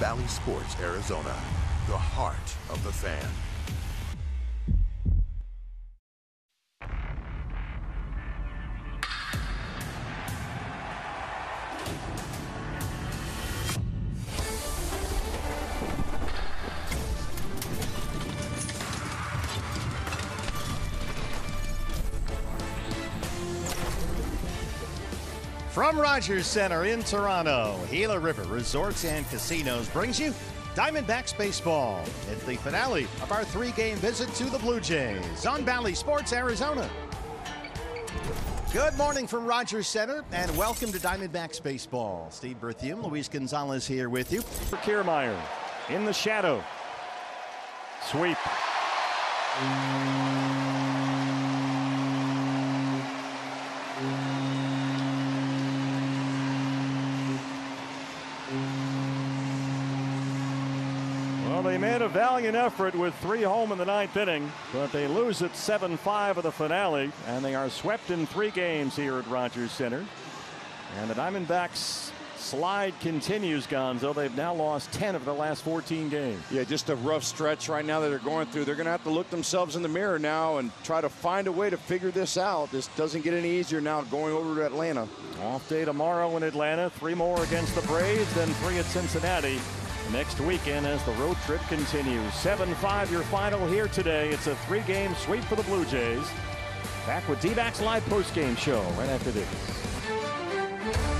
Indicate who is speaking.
Speaker 1: Bally Sports, Arizona, the heart of the fan.
Speaker 2: From Rogers Center in Toronto, Gila River Resorts and Casinos brings you Diamondbacks Baseball. It's the finale of our three game visit to the Blue Jays on Bally Sports, Arizona. Good morning from Rogers Center and welcome to Diamondbacks Baseball. Steve Berthiaume, Luis Gonzalez here with you.
Speaker 3: For Kiermaier in the shadow. Sweep. Well, they made a valiant effort with three home in the ninth inning, but they lose at 7 5 of the finale, and they are swept in three games here at Rogers Center. And the Diamondbacks slide continues, Gonzo. They've now lost 10 of the last 14 games.
Speaker 4: Yeah, just a rough stretch right now that they're going through. They're going to have to look themselves in the mirror now and try to find a way to figure this out. This doesn't get any easier now going over to Atlanta.
Speaker 3: Off day tomorrow in Atlanta. Three more against the Braves, then three at Cincinnati next weekend as the road trip continues. 7-5 your final here today. It's a three-game sweep for the Blue Jays. Back with D-Backs live post-game show right after this.